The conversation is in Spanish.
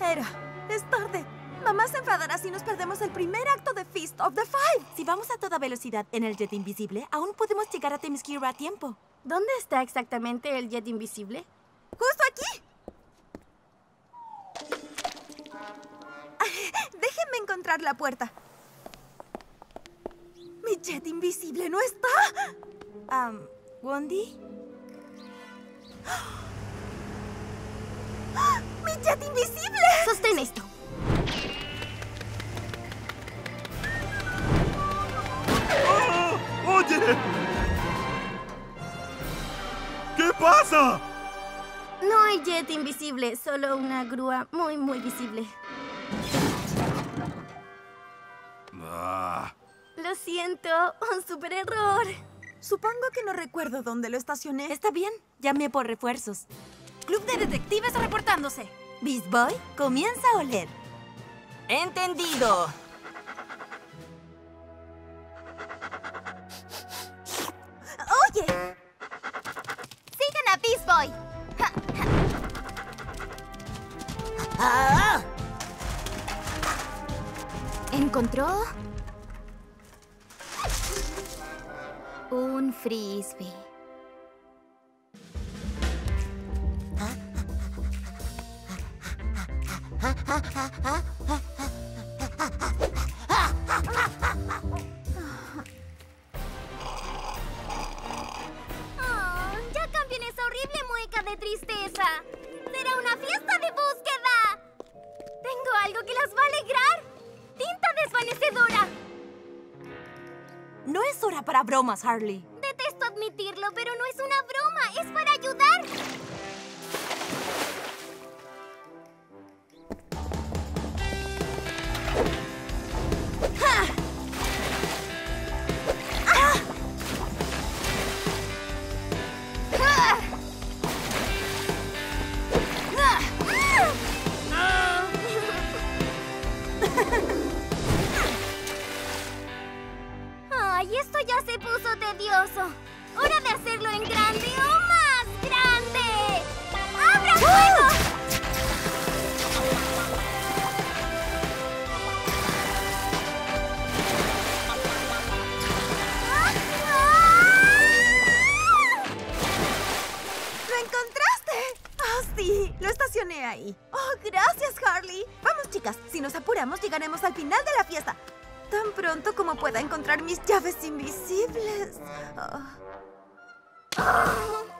era. Es tarde. Mamá se enfadará si nos perdemos el primer acto de Feast of the Five. Si vamos a toda velocidad en el jet invisible, aún podemos llegar a Themyscira a tiempo. ¿Dónde está exactamente el jet invisible? ¡Justo aquí! Déjenme encontrar la puerta. Mi jet invisible no está. Um, ¿Wendy? ¡Mi jet invisible! Sostén esto. ¡Ah! ¡Oye! ¿Qué pasa? No hay jet invisible, solo una grúa muy, muy visible. Ah, Lo siento, un super error. Supongo que no recuerdo dónde lo estacioné. Está bien, llamé por refuerzos. Club de detectives reportándose. Beast Boy, comienza a oler. Entendido. ¡Oye! Sigan a Beast Boy. ¿Encontró? Un frisbee. Bromas, Harley. Detesto admitirlo, pero no es una broma. Es para ayudar. ¡Oh, gracias, Harley! Vamos, chicas, si nos apuramos llegaremos al final de la fiesta. Tan pronto como pueda encontrar mis llaves invisibles. Ah. Ah.